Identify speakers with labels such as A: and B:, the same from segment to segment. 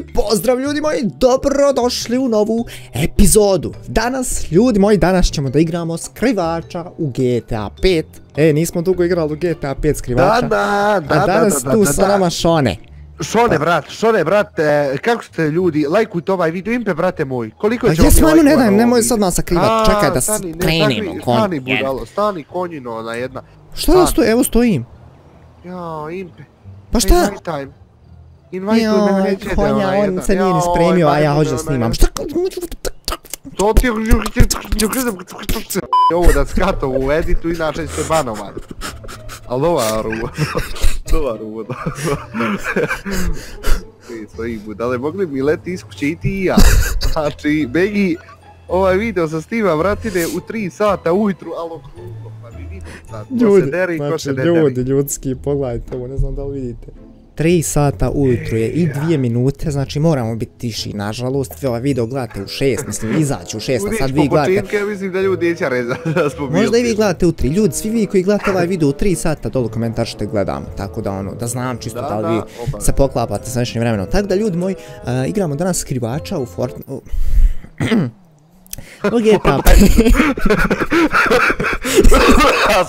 A: pozdrav ljudi moji, dobrodošli u novu epizodu. Danas, ljudi moji, danas ćemo da igramo skrivača u GTA 5. E, nismo dugo igrali u GTA 5 skrivača.
B: Da, da, da,
A: A danas
B: da, da,
A: tu
B: da,
A: sa
B: da.
A: nama Šone.
B: Šone, brat, Šone, brat, e, kako ste ljudi, lajkujte ovaj video, impe, brate moj, koliko ćemo
A: jes, majmu, ne daj, nemoj sad nas sakrivat, čekaj da
B: stani, ne,
A: krenemo,
B: stani,
A: konj,
B: Stani,
A: jedan.
B: budalo, stani konjino, ona jedna.
A: Šta
B: Stani.
A: stojim, evo stojim.
B: Jao, impe.
A: Pa šta?
B: Invite time. Invite me, neće da
A: konja,
B: ona
A: on se nije ni spremio, a ja hoću da snimam. Šta?
B: To ti je... ovo da skato u editu, inače ste banovan. Ali ova ruva, ova ruva, Ti svoji budale, mogli bi leti iz kuće i ti i ja. Znači, Begi, ovaj video sa Stiva vratine u 3 sata ujutru, ali okruglo, pa vi vidite sad, ko se deri, ko se ne
A: ljudi, ljudski, pogledajte ovo, ne znam da li vidite. 3 sata ujutru je i 2 minute, znači moramo biti tiši, nažalost, ovaj video gledate u 6, mislim, izaći u 6, a sad vi gledate,
B: ja mislim da ljudi neće
A: možda i vi gledate u 3, ljudi, svi vi koji gledate ovaj video u 3 sata, dolu komentar što gledamo, tako da ono, da znam čisto
B: Da,
A: da, li vi se poklapate sa današnjim vremenom. Tako da ljudi moji, a, igramo danas skrivača u Fortnite, u... u GTA
B: A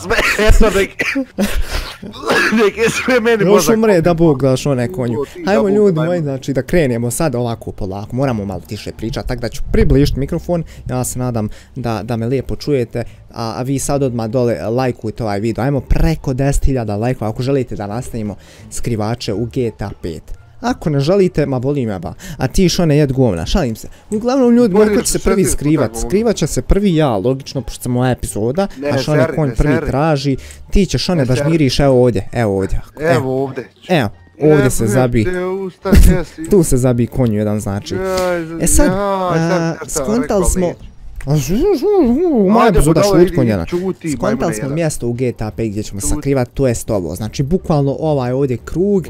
B: sve, eto nek... Nek je sve meni
A: Još umre da Bog da što ne konju. Hajmo ljudi moji, znači da krenemo sad ovako polako, moramo malo tiše pričati, tako da ću približiti mikrofon, ja se nadam da, da me lijepo čujete, a, a vi sad odmah dole lajkujte ovaj video, ajmo preko 10.000 lajkova ako želite da nastavimo skrivače u GTA 5. Ako ne želite, ma boli me ba. A ti što ne jed govna, šalim se. Uglavnom ljudi, ko će se prvi skrivat? Skrivat će se prvi ja, logično, pošto sam moja epizoda,
B: Ne,
A: a što ne
B: seri,
A: konj prvi traži, ti ćeš one
B: Ne
A: da žmiriš, evo ovdje, evo ovdje.
B: Evo ovdje.
A: Evo, ovdje se zabi. Tu se zabi konju jedan znači. E sad, a, skontali smo... Moja epizoda
B: budalo,
A: šut
B: idi,
A: konjana.
B: čuti,
A: Skontali smo mjesto u GTA 5 gdje ćemo sakrivat, to jest ovo. Znači, bukvalno ovaj ovdje krug,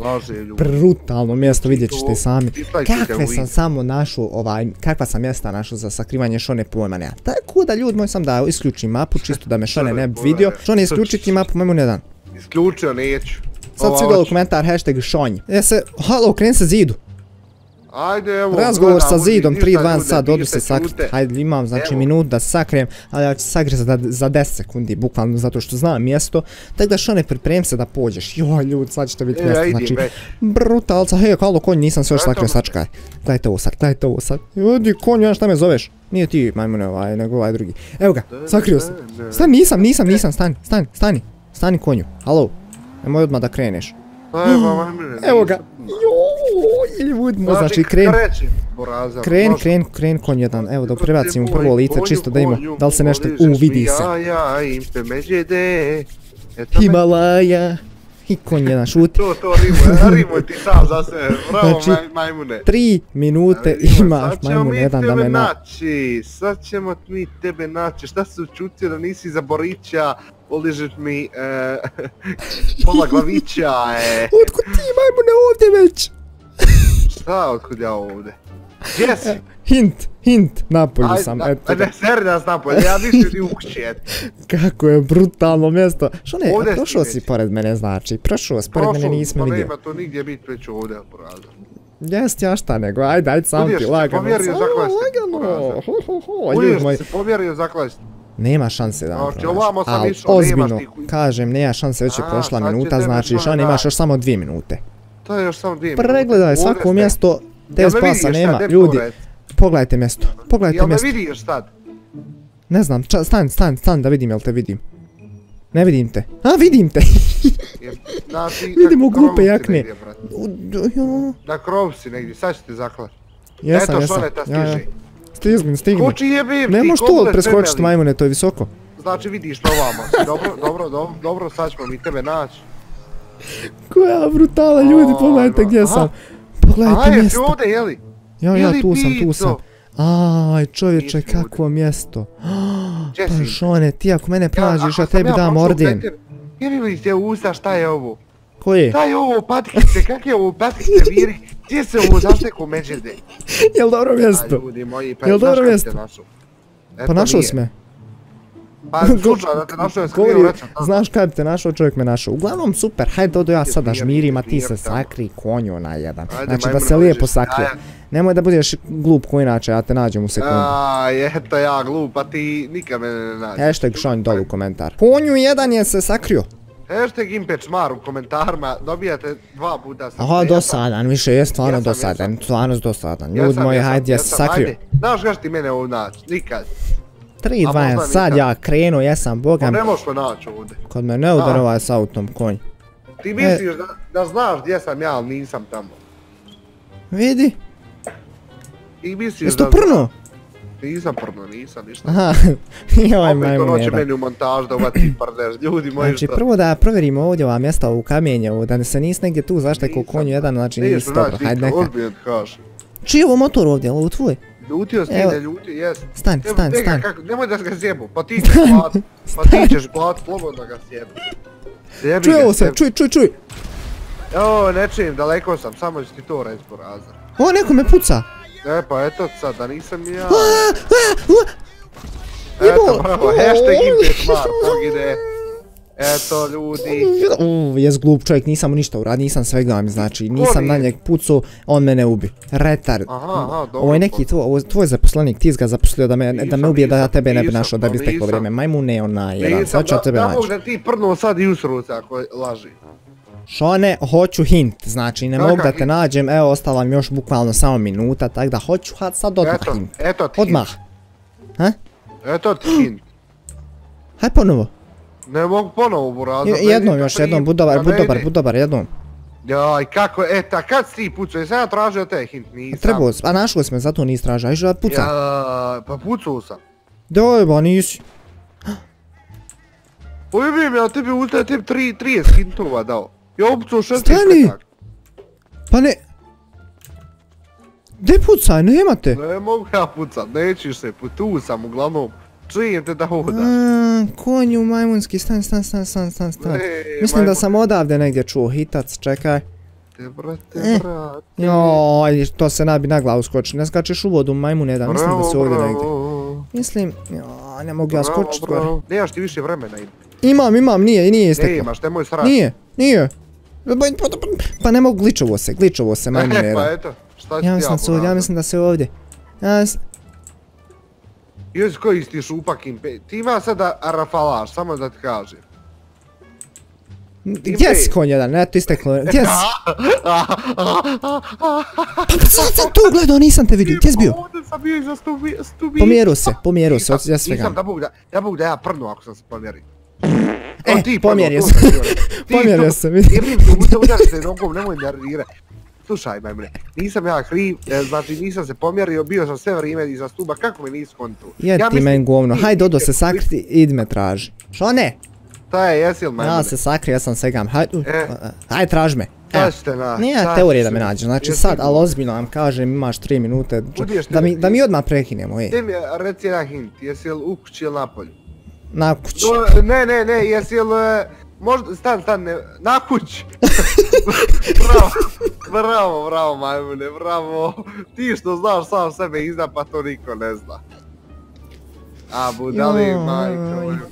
A: brutalno mjesto, vidjet ćete sami. Kakve sam samo našao, ovaj, kakva sam mjesta našao za sakrivanje Šone pojma nema. Tako da ljudi moj sam da isključim mapu, čisto da me Šone ne bi vidio. Šone, isključiti mapu, majmu jedan.
B: Isključio, neću.
A: Sad svi dole komentar, hashtag Šonj. E se, halo, kreni se zidu.
B: Ajde, evo.
A: Razgovor sa zidom,
B: ništa
A: 3, 2,
B: ljude,
A: sad, odu se sakriti. Hajde, imam znači
B: Evo.
A: minut da sakrijem, ali ja ću sakriti za, za 10 sekundi, bukvalno zato što znam mjesto. Tako da što ne priprem se da pođeš. Joj, ljudi, sad ćete vidjeti
B: E,
A: mjesto, znači, brutalca, hej, halo, konj, nisam se još sakrio,
B: me.
A: sačekaj. Gledajte ovo sad, gledajte ovo sad. Ljudi, konj, ja šta me zoveš? Nije ti, majmune, ovaj, nego ovaj drugi. Evo ga, sakrio sam. Stani, nisam, nisam, nisam, stani, stani, stani, stani konju, halo. Nemoj odmah da kreneš.
B: Evo, majmune,
A: Evo ga. Joj, ljudimo, znači,
B: boraza.
A: Kreni,
B: može.
A: kreni, kreni konj jedan, evo da prebacimo prvo lice čisto da ima, da li se nešto,
B: poližeš
A: u
B: mi
A: vidi se. Himalaja, i konj jedan šuti.
B: To, to, rimo, rimo ti sam za sebe, bravo
A: Znači,
B: maj, majmune.
A: Tri minute
B: Rimo,
A: imaš
B: sad ćemo
A: majmun
B: mi
A: jedan da me na...
B: naći, sad ćemo mi tebe naći, šta si učutio da nisi za Borića, poližeš mi e, pola glavića, e,
A: Otkud ti majmune ovdje već?
B: šta otkud ja ovdje? Gdje si?
A: Hint, hint, napolju sam, eto ga.
B: seri nas napolje, ja mislim ti u kući, eto.
A: Kako je brutalno mjesto. Što ne,
B: Ovdje si
A: prošao si pored mene znači, prošao si pored mene
B: Prošlo,
A: nisam
B: pa
A: vidio.
B: nema to nigdje bit već ovdje, boraza.
A: Jest ja šta nego, ajde, ajde sam ti
B: se
A: lagano.
B: povjerio zaklasti,
A: ho, ho, ho, ljudi
B: Budeš
A: moji.
B: se povjerio.
A: Nema šanse da
B: Znači, ovamo sam
A: Al,
B: išao, nemaš
A: ozbiljno,
B: ti
A: kažem, nema šanse, već je prošla minuta, znači, što imaš još samo dvije minute.
B: To je još samo dvije minute.
A: Pregledaj svako mjesto, te
B: Jel me
A: spasa nema, ljudi,
B: to
A: pogledajte mjesto, pogledajte
B: Jel me
A: mjesto.
B: vidiš sad?
A: Ne znam, ča, stan, stan, stan da vidim jel te vidim. Ne vidim te. A, vidim te.
B: Znači,
A: Vidimo
B: na krovu
A: glupe jakne. U.
B: Na krov si negdje, sad ću te zaklat.
A: Jesam,
B: Eto,
A: jesam.
B: Šone ta
A: Ja, ja.
B: stiže. Koči jebim
A: Ne
B: ti,
A: možeš to preskočiti majmune, to je visoko.
B: Znači vidiš na ovamo si, dobro, dobro, dobro, dobro, sad ćemo mi tebe naći.
A: Koja brutala, ljudi, pogledajte gdje sam. Pogledajte
B: jesi
A: mjesto.
B: ovdje, jeli?
A: Ja, ja, tu sam, tu sam. Aj, čovječe, kakvo mjesto. Pa? Šone, ti ako mene
B: ako
A: ja tebi dam orden.
B: Jebi li u usta, šta je ovo?
A: Ko je?
B: Šta je ovo, patikice, kak je ovo, patikice, viri? Gdje se ovo zašteko međede?
A: Jel dobro
B: A
A: mjesto?
B: ljudi moji, pa
A: Jel dobro mjesto? Pa našao si me.
B: Pa slučaj da te našao je skrivo rećem.
A: znaš kad te našao, čovjek me našao. Uglavnom super, hajde Dodo ja sada
B: Prijatno,
A: žmirim, a ti se sakri konju na jedan. Znači da se lijepo sakrije. Nemoj da budeš glup ko inače, ja te nađem u sekundu.
B: Aj, eto ja glup, a ti nikad mene ne nađeš.
A: Hashtag šonj dolu komentar. Konju jedan je se sakrio.
B: Hashtag impečmar u komentarima, dobijate dva puta sam.
A: Aha, dosadan, više je stvarno dosadan, stvarno dosadan. Ljudi moji, hajde, ja se sakrio.
B: Znaš ga ti mene ovdje naći? Nikad.
A: 3,
B: A
A: 2,
B: možda
A: sad
B: nikad.
A: ja krenuo, jesam
B: Pa
A: bogam.
B: ne možeš me naći ovdje.
A: Kod me ne udar ovaj s autom konj.
B: Ti misliš da, da znaš gdje sam ja, ali nisam tamo.
A: Vidi,
B: Ti misliš
A: jesi
B: da...
A: to prno?
B: Nisam prno, nisam ništa.
A: Aha, joj
B: Opet
A: majmun
B: ono će meni u montaž da uvati prdeš, ljudi moji
A: Znači
B: što...
A: prvo da provjerimo ovdje ova mjesta u kamenjevu, da se nis negdje tu zaštekao
B: Nisam.
A: konju jedan, znači
B: Nisi
A: nisi dobro,
B: znači,
A: hajde neka.
B: Ti kažem.
A: Čiji je ovo motor ovdje, ovo tvoj?
B: Ljutio si
A: Evo.
B: ne ljuti, jes.
A: Stani,
B: njega
A: stani.
B: kako- nemoj da ga sjebu, pa ti ćeš plat, pa ti ćeš plat, slobodno ga sjebu. Sjebi
A: Čuj ovo se, čuj, čuj, čuj.
B: Evo, ne čujem, daleko sam, samo ću ti to reći porazar.
A: Ovo neko me puca.
B: E pa eto sad, da nisam ja.
A: A, a, a.
B: Eto, bravo,
A: O,
B: hashtag
A: o,
B: impet mar,
A: o.
B: pogide. Eto, ljudi.
A: U, jes glup čovjek, nisam mu ništa uradio, nisam svega mi, znači nisam na njeg pucao, on mene ubi. Retar.
B: Aha, aha, dobro.
A: Ovo je neki tvoj, ovo je tvoj zaposlenik, ti ga zaposlio da me, da me
B: Nisam,
A: ubije da ja
B: nisam,
A: tebe ne bi našao, da bi
B: pa
A: steklo vrijeme. Majmune ona jedan, sad ću ja tebe
B: da
A: naći.
B: mogu da ti prnuo sad i usruci ako laži.
A: Šone, hoću hint, znači ne mogu da te
B: hint?
A: nađem, evo ostala mi još bukvalno samo minuta, tako da hoću sad odmah
B: Eto,
A: hint.
B: eto ti
A: Odmah. Ha?
B: Eto ti hint.
A: Haj ponovo.
B: Ne mogu ponovo meni
A: Jednom još, jednom, budobar,
B: Pa
A: budobar, budobar, jednom.
B: Jaj, kako, eta, kad si ti pucao, jesam ja tražio te hint, nisam.
A: Trebao, a našli smo, zato nisi tražio, ajde da puca.
B: Ja, pa pucao sam.
A: Doj, ba nisi.
B: Ujebim ja tebi uzdaje tebi tri, 30 hintova dao. Ja upucao 16
A: Stani! Pa ne... Gdje pucaj, nema te.
B: Ne mogu ja pucat, nećeš se, tu sam uglavnom. Čujem te da hodaš.
A: A, konju majmunski, stan, stan, stan, stan, stan, stan.
B: Ne,
A: Mislim da sam odavde negdje čuo hitac, čekaj.
B: Te, brate,
A: Eh.
B: brate.
A: Joj, to se nabi na glavu skoči, ne skačeš u vodu majmun jedan, mislim da se ovdje negdje. Mislim, joj, ne mogu ja skočit gore.
B: Nemaš ti više vremena im.
A: Imam, imam, nije, nije
B: Ne
A: isteklo.
B: imaš, nemoj srati.
A: Nije, nije. Pa- pa- pa- ne mogu, gličovo se, gličovo se, majmun
B: E, pa eto, šta
A: Ja
B: ti
A: da ovdje, ja
B: poradim?
A: mislim da se ovdje. Ja mislim...
B: Si ti šupak impe? Ti ima sada rafalaš, samo da ti kažem.
A: Gdje si konj jedan, eto isteklo, gdje si? Pa sad sam tu gledao, nisam te vidio, gdje si bio?
B: Ovdje sam bio iza stubi.
A: Pomjerio se, pomjerio se, ja svega.
B: Nisam, da mogu da, da mogu da ja prnu ako sam se pomjerio.
A: E, pomjerio
B: sam
A: Pomjerio vidi.
B: Jebim udari se nogom, nemoj nervirati. Slušaj, majmune, nisam ja kriv, e, znači nisam se pomjerio, bio sam sve vrijeme iza stuba, kako me nisi kontu?
A: Jed ti men govno, haj Dodo se sakriti, idi me traži. Što ne?
B: Ta je, jesi li majmune?
A: Ja se sakrio, ja sam segam, haj, u,
B: E.
A: haj traži me. Evo.
B: Ćete naći,
A: Nije
B: sad
A: teorija da me nađeš, znači sad, ali ozbiljno vam kažem, imaš 3 minute, da mi, da mi odmah prekinemo, ej,
B: Ti mi reci jedan hint, jesi li u kući ili na polju?
A: na kući.
B: Ne, ne, ne, jesi li... Možda, stan, stan, ne, na kući. bravo, bravo, bravo, majmune, bravo. Ti što znaš sam sebe izda, pa to niko ne zna. A, budali,
A: Joj.
B: majko.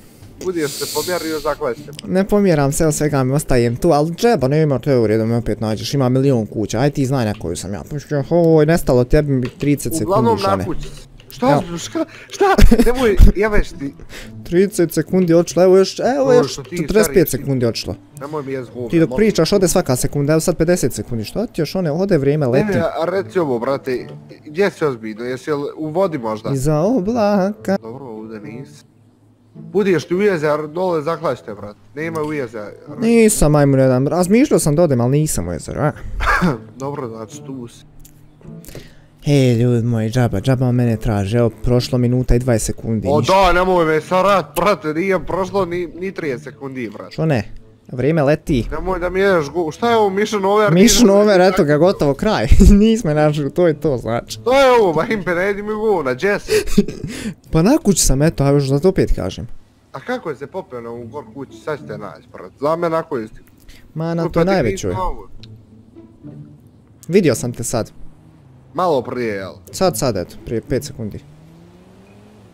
B: Budeš se pomjerio za klešće.
A: Ne pomjeram se, evo svega mi ostajem tu, ali džeba, ne ima teorije da me opet nađeš, ima milion kuća, aj ti znaj na koju sam ja. Pušću, ovo nestalo tebi mi 30
B: Uglavnom
A: sekundi,
B: na
A: šane.
B: kući. Šta, šta, šta, nemoj, jebeš ti,
A: 30 sekundi odšlo, evo još, evo još
B: što ti
A: 45
B: stari-
A: sekundi odšlo.
B: nemoj mi je zgubno.
A: Ti dok pričaš, ode svaka sekunda, evo sad 50 sekundi, što ti još one, ode vrijeme leti.
B: ne, a reci ovo, brate, gdje si ozbiljno, jesi u vodi možda?
A: Iza oblaka.
B: Dobro, ovdje nisi. Budeš ti u jezer, dole zaklašte, brat. Nema u jezer.
A: Nisam majmun jedan, razmišljao sam da odem, ali nisam u jezeru, a.
B: Dobro, znači tu si.
A: Hej, ljudi moji, džaba, džaba mene traže, evo, prošlo minuta i 20 sekundi,
B: O
A: ništa.
B: da, nemoj me sarat, brate, nije prošlo ni, ni 30 sekundi, brat.
A: Što ne? Vrijeme leti.
B: Nemoj da mi jedeš go... Šta je ovo, Mission Over?
A: Mission over, eto ga, gotovo, kraj. Nismo našli, to je to, znači.
B: Šta je ovo, Mahimpe, ne idi mi go, na Jesse.
A: Pa na kući sam, eto, a još da to opet kažem.
B: A kako je se popeo na ovu gor kući, sad ćete naći, brat. Za me si?
A: Ma, na
B: ti
A: najvećoj. Vidio sam te sad.
B: Malo prije, jel?
A: Sad, sad, eto, prije 5 sekundi.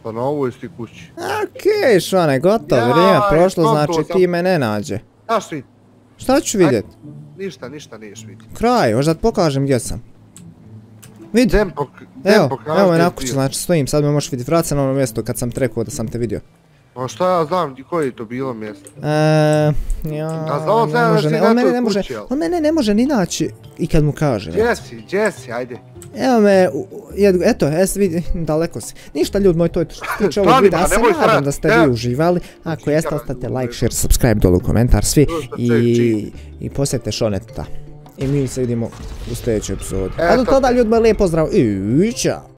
B: Pa na ti kući.
A: Okej, Šone, gotovo, vrijeme prošlo, znači ti me ne nađe.
B: Znaš vi,
A: Šta ću vidjet?
B: ništa, ništa niješ vidjeti.
A: Kraj, možda ti pokažem gdje sam. Vidi, evo, evo je na
B: bio.
A: znači stojim, sad me možeš vidjeti, vrat se na ono mjesto kad sam te rekao da sam te vidio.
B: Pa šta ja znam koje je to bilo mjesto?
A: Eee, ja,
B: A znao sam
A: ne
B: da
A: može, ne, on mene ne može,
B: kući,
A: on mene ne može ni naći i kad mu kaže.
B: Gdje si, gdje si, ajde.
A: Evo me, eto, jes vidi, daleko si. Ništa ljudi moj, to je to što se tiče ovog videa, ja se nadam da ste vi uživali. Ako jeste,
B: Ja,
A: ostavite like, share, subscribe dole u komentar svi i, i posjetite Šoneta. I mi se vidimo u sljedećoj epizodi. A do tada ljudi, lijep pozdrav i čao!